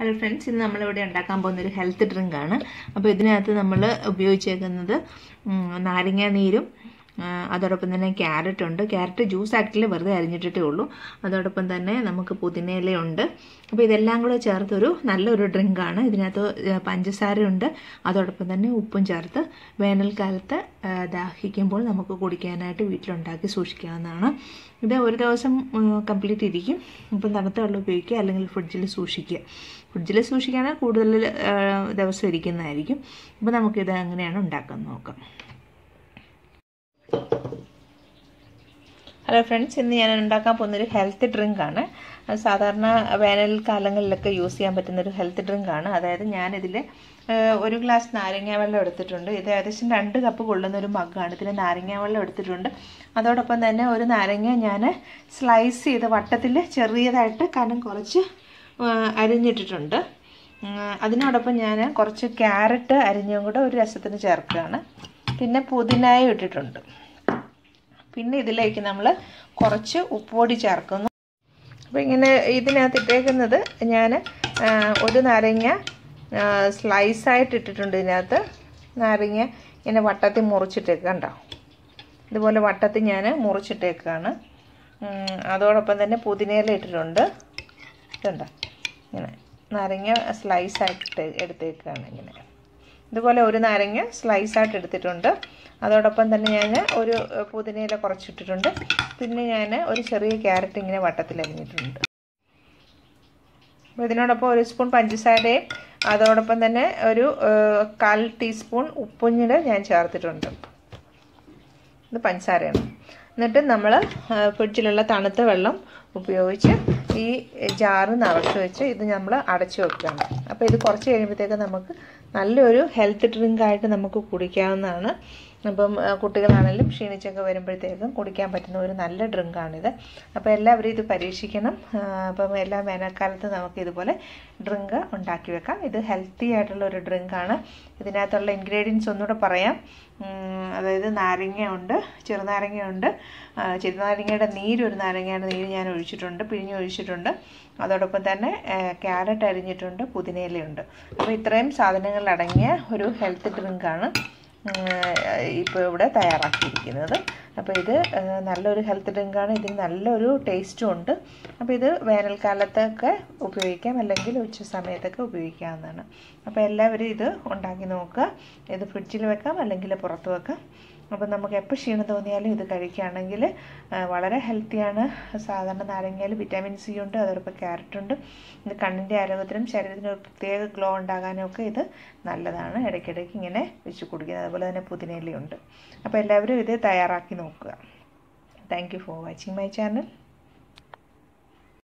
Hello friends ഇന്ന് നമ്മളിവിടെ ഉണ്ടാക്കാൻ പോകുന്ന ഒരു ഹെൽത്ത് ഡ്രിങ്ക് ആണ്. അപ്പോൾ ഇതിനകത്ത് നമ്മൾ ഉപയോഗിച്ചേക്കുന്നത് ഉം, നാരങ്ങാ നീരും ആ, അതോടൊപ്പം തന്നെ ക്യാരറ്റ് ഉണ്ട്. ക്യാരറ്റ് ജ്യൂസ് ആക്കില്ല വെറുതെ അരിഞ്ഞിട്ടിട്ടേ ഉള്ളൂ. അതോടൊപ്പം തന്നെ നമുക്ക് പുതിനയിലയുണ്ട് അപ്പോൾ ഇതെല്ലാം കൂടെ ചേർത്തൊരു നല്ലൊരു ഡ്രിങ്കാണ്. ഇതിനകത്ത് പഞ്ചസാരയുണ്ട് അതോടൊപ്പം തന്നെ ഉപ്പും ചേർത്ത് വേനൽക്കാലത്ത് ദാഹിക്കുമ്പോൾ നമുക്ക് കുടിക്കാനായിട്ട് വീട്ടിലുണ്ടാക്കി സൂക്ഷിക്കാവുന്നതാണ്. ഇത് ഒരു ദിവസം കംപ്ലീറ്റ് ഇരിക്കും. ഇപ്പം തണുത്ത വെള്ളം ഉപയോഗിക്കുക അല്ലെങ്കിൽ ഫ്രിഡ്ജിൽ സൂക്ഷിക്കുക. ഫ്രിഡ്ജിൽ സൂക്ഷിക്കാൻ കൂടുതൽ ദിവസം ഇരിക്കുന്നതായിരിക്കും. അപ്പോൾ നമുക്കിത് എങ്ങനെയാണ് ഉണ്ടാക്കാൻ നോക്കാം. ഹലോ ഫ്രണ്ട്സ് ഇന്ന് ഞാൻ ഉണ്ടാക്കാൻ പോകുന്നൊരു ഹെൽത്ത് ഡ്രിങ്ക് ആണ്. സാധാരണ വേനൽക്കാലങ്ങളിലൊക്കെ യൂസ് ചെയ്യാൻ പറ്റുന്ന ഒരു ഹെൽത്ത് ഡ്രിങ്ക് ആണ്. അതായത് ഞാനിതിൽ ഒരു ഗ്ലാസ് നാരങ്ങ വെള്ളം എടുത്തിട്ടുണ്ട്. ഇത് ഏകദേശം രണ്ട് കപ്പ് കൊള്ളുന്ന ഒരു മഗ്ഗാണ് ഇതിൽ നാരങ്ങ വെള്ളം എടുത്തിട്ടുണ്ട്. അതോടൊപ്പം തന്നെ ഒരു നാരങ്ങ ഞാൻ സ്ലൈസ് ചെയ്ത് വട്ടത്തിൽ ചെറിയതായിട്ട് കനം കുറച്ച് അരിഞ്ഞിട്ടിട്ടുണ്ട്. അതിനോടൊപ്പം ഞാൻ കുറച്ച് ക്യാരറ്റ് അരിഞ്ഞും കൂടെ ഒരു രസത്തിന് ചേർക്കുകയാണ്. പിന്നെ പുതിനായും ഇട്ടിട്ടുണ്ട്. പിന്നെ ഇതിലേക്ക് നമ്മൾ കുറച്ച് ഉപ്പുപൊടി ചേർക്കുന്നു. അപ്പോൾ ഇങ്ങനെ ഇതിനകത്ത് ഇട്ടേക്കുന്നത് ഞാൻ ഒരു നാരങ്ങ സ്ലൈസായിട്ട് ഇട്ടിട്ടുണ്ട് ഇതിനകത്ത്. നാരങ്ങ ഇങ്ങനെ വട്ടത്തിൽ മുറിച്ചിട്ടേക്കണ്ടോ ഇതുപോലെ വട്ടത്തിൽ ഞാൻ മുറിച്ചിട്ടേക്കാണ്. അതോടൊപ്പം തന്നെ പുതിനയില ഇട്ടിട്ടുണ്ട്. ഇതുണ്ടോ? ഇങ്ങനെ നാരങ്ങ സ്ലൈസായിട്ട് എടുത്തേക്കാണ് ഇങ്ങനെ. ഇതുപോലെ ഒരു നാരങ്ങ സ്ലൈസായിട്ട് എടുത്തിട്ടുണ്ട്. അതോടൊപ്പം തന്നെ ഞാൻ ഒരു പുതിനയില കുറച്ചിട്ടിട്ടുണ്ട്. പിന്നെ ഞാൻ ഒരു ചെറിയ ക്യാരറ്റ് ഇങ്ങനെ വട്ടത്തിൽ അരിഞ്ഞിട്ടുണ്ട്. അപ്പോൾ ഇതിനോടൊപ്പം ഒരു സ്പൂൺ പഞ്ചസാരയും അതോടൊപ്പം തന്നെ ഒരു കാൽ ടീസ്പൂൺ ഉപ്പുഞ്ഞിട് ഞാൻ ചേർത്തിട്ടുണ്ട്. ഇത് പഞ്ചസാരയാണ്. എന്നിട്ട് നമ്മൾ ഫ്രിഡ്ജിലുള്ള തണുത്ത വെള്ളം ഉപയോഗിച്ച് ഈ ജാറ് നിറച്ച് വെച്ച് ഇത് നമ്മൾ അടച്ചു വെക്കുകയാണ്. അപ്പോൾ ഇത് കുറച്ച് കഴിയുമ്പോഴത്തേക്ക് നമുക്ക് നല്ലൊരു ഹെൽത്ത് ഡ്രിങ്ക് ആയിട്ട് നമുക്ക് കുടിക്കാവുന്നതാണ്. അപ്പം കുട്ടികളാണെങ്കിലും ക്ഷീണിച്ചൊക്കെ വരുമ്പോഴത്തേക്കും കുടിക്കാൻ പറ്റുന്ന ഒരു നല്ല ഡ്രിങ്കാണിത് അപ്പോൾ എല്ലാവരും ഇത് പരീക്ഷിക്കണം. അപ്പം എല്ലാ വേനൽക്കാലത്ത് നമുക്ക് ഇതുപോലെ ഡ്രിങ്ക് ഉണ്ടാക്കി വെക്കാം. ഇത് ഹെൽത്തി ആയിട്ടുള്ള ഒരു ഡ്രിങ്കാണ് ഇതിനകത്തുള്ള ഇൻഗ്രീഡിയൻസ് ഒന്നുകൂടെ പറയാം. അതായത് നാരങ്ങയുണ്ട് ചെറുനാരങ്ങയുണ്ട് ചെറുനാരങ്ങയുടെ നീര് ഒരു നാരങ്ങയുടെ നീര് ഞാൻ ഒഴിച്ചിട്ടുണ്ട് പിഴിഞ്ഞ് ഒഴിച്ചിട്ടുണ്ട്. അതോടൊപ്പം തന്നെ ക്യാരറ്റ് അരിഞ്ഞിട്ടുണ്ട് പുതിനയിലയുണ്ട് അപ്പോൾ ഇത്രയും സാധനങ്ങൾ അടങ്ങിയ ഒരു ഹെൽത്ത് ഡ്രിങ്കാണ് ഇപ്പോൾ ഇവിടെ തയ്യാറാക്കിയിരിക്കുന്നത്. അപ്പോൾ ഇത് നല്ലൊരു ഹെൽത്ത് ഡ്രിങ്കാണ് ഇതിന് നല്ലൊരു ടേസ്റ്റും ഉണ്ട്. അപ്പോൾ ഇത് വേനൽക്കാലത്തൊക്കെ ഉപയോഗിക്കാം അല്ലെങ്കിൽ ഉച്ച സമയത്തൊക്കെ ഉപയോഗിക്കാവുന്നതാണ്. അപ്പോൾ എല്ലാവരും ഇത് ഉണ്ടാക്കി നോക്കുക. ഇത് ഫ്രിഡ്ജിൽ വെക്കാം അല്ലെങ്കിൽ പുറത്ത് വെക്കാം. അപ്പോൾ നമുക്ക് എപ്പോൾ ക്ഷീണം തോന്നിയാലും ഇത് കഴിക്കുകയാണെങ്കിൽ വളരെ ഹെൽത്തിയാണ് സാധാരണ നാരങ്ങയിൽ വിറ്റാമിൻ സി ഉണ്ട് അതോടൊപ്പം ക്യാരറ്റ് ഉണ്ട്. ഇത് കണ്ണിന്റെ ആരോഗ്യത്തിനും ശരീരത്തിനും ഒരു പ്രത്യേക ഗ്ലോ ഉണ്ടാകാനും ഒക്കെ ഇത് നല്ലതാണ്. ഇടയ്ക്കിടയ്ക്ക് ഇങ്ങനെ വെച്ച് കുടിക്കുന്നത്. അതുപോലെ തന്നെ പുതിനയിലയുണ്ട്. അപ്പോൾ എല്ലാവരും ഇത് തയ്യാറാക്കി നോക്കുക. Thank you for watching my channel